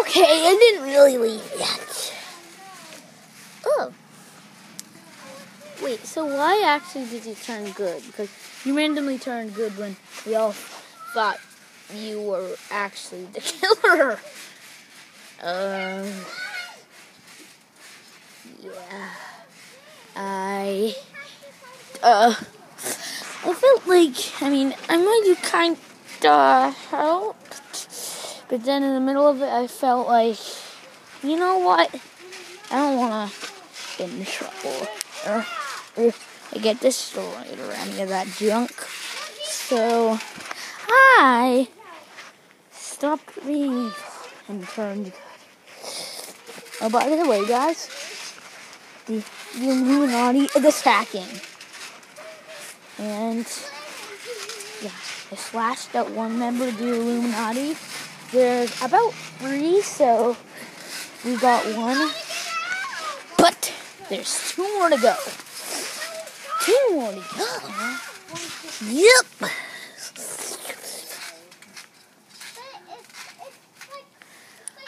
Okay, I didn't really leave yet. Oh. Wait, so why actually did you turn good? Because you randomly turned good when we all thought you were actually the killer. Um. Yeah. I. Uh. I felt like, I mean, I might have kind of but then in the middle of it, I felt like, you know what? I don't want to get in trouble or, or get destroyed or any of that junk. So I stopped being and turned good. Oh, by the way, guys, the, Illuminati is attacking. And yeah, I slashed out one member of the Illuminati. There's about three, so we got one. But there's two more to go. Two more to go. Yep.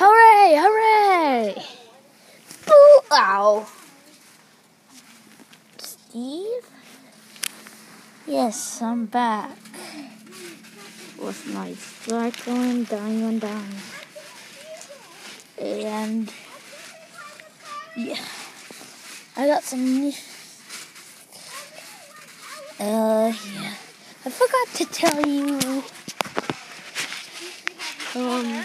Hooray! Hooray! Ooh, ow. Steve? Yes, I'm back. With my sparkling diamond eyes. And yeah, I got some. New Uh, yeah. I forgot to tell you. Um,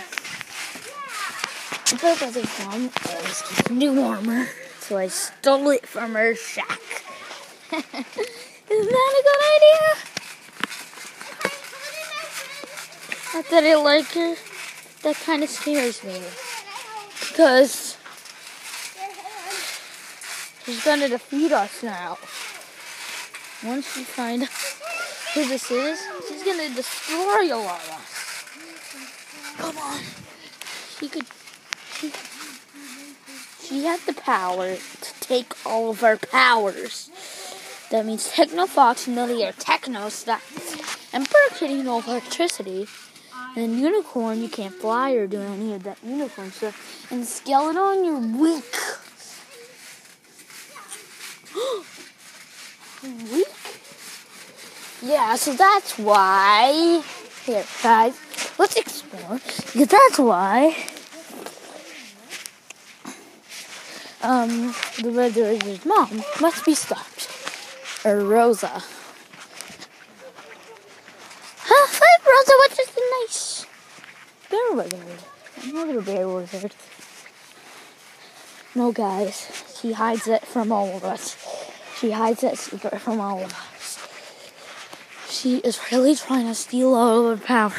the brother's mom always keeps new armor, so I stole it from her shack. Isn't that a good idea? Not that I like her. That kind of scares me. Because she's gonna defeat us now. Once we find who this is, she's gonna destroy all of us. Come on. She could. She, she has the power to take all of our powers. That means Techno Fox, Millie, Techno stuff. And Burke hitting no electricity. And Unicorn, you can't fly or do any of that unicorn stuff. And Skeleton, you're weak. weak? Yeah, so that's why. Here, guys, let's explore. Because that's why. Um, the Red mom must be stopped. Or Rosa. Huh? Hi, Rosa, what is the nice Another bear wizard. No, guys, she hides it from all of us. She hides that secret from all of us. She is really trying to steal all of our power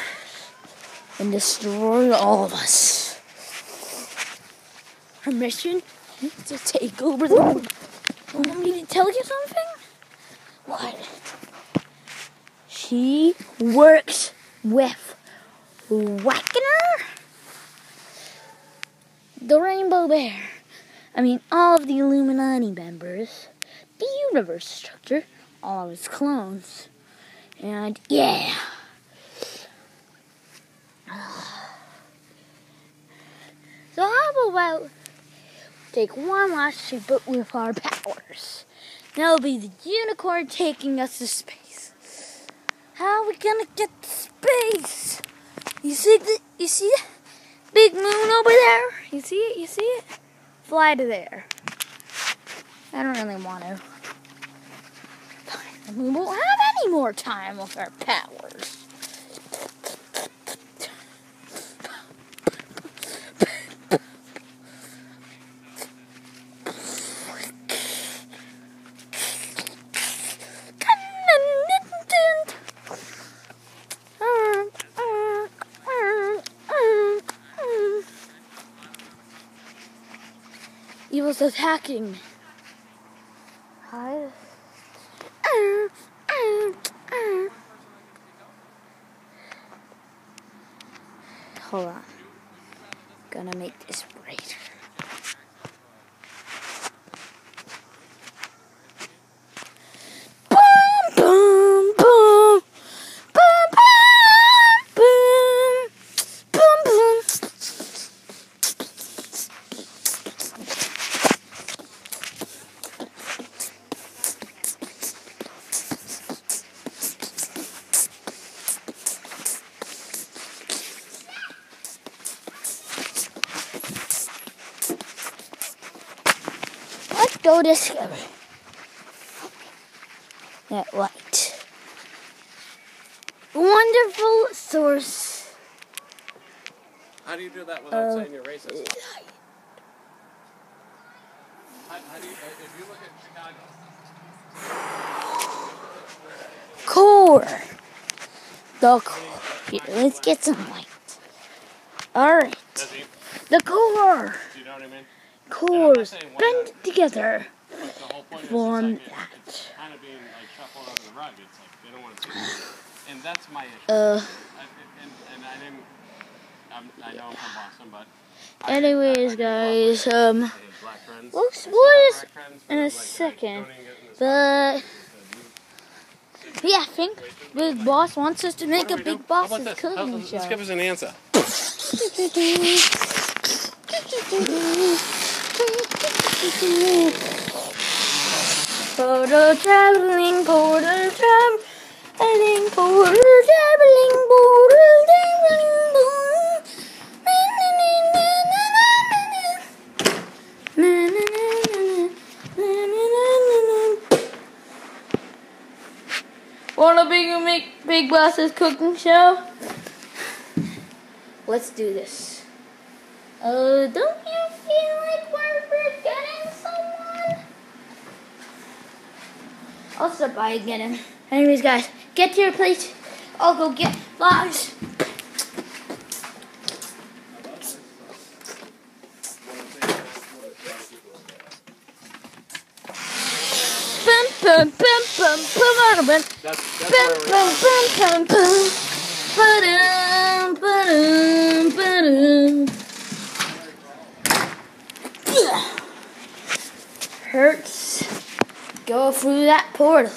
and destroy all of us. Her mission is to take over the world. You Want me to tell you something? What? She works with Wackener, the Rainbow Bear. I mean, all of the Illuminati members, the universe structure, all of its clones. And yeah. So how about take one last trip with our powers? That'll be the unicorn taking us to space. How are we gonna get to space? You see the you see big moon over there? You see it? You see it? Fly to there. I don't really want to. We won't have any more time with our powers. He was attacking. Hi. Hold on. Gonna make this brighter. Go discover that light. Wonderful source. How do you do that without Uh, saying you're racist? How, how do you, uh, if you look at Chicago, core. The core. Here, let's get some light. Alright. The core. do you know what I mean? cores bend together. form that. And that's my issue. Uh, Anyways, guys, um, we'll explore this in a second, but yeah, I think Big Boss wants us to make a Big boss cooking show. Let's give us an answer. Portal traveling, portal traveling, portal traveling, portal traveling. Wanna big make big glasses cooking show? Let's do this. Uh, don't you feel like we're forgetting someone? I'll stop by and get him. Anyways, guys, get to your place. I'll go get logs. Bum bum bum bum bum bum bum bum bum bum bum Go through that portal.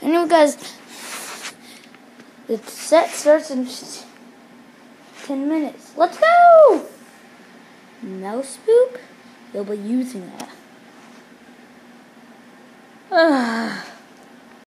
Anyway, guys, the set starts in 10 minutes. Let's go! Mouse boop? You'll be using that. Ah.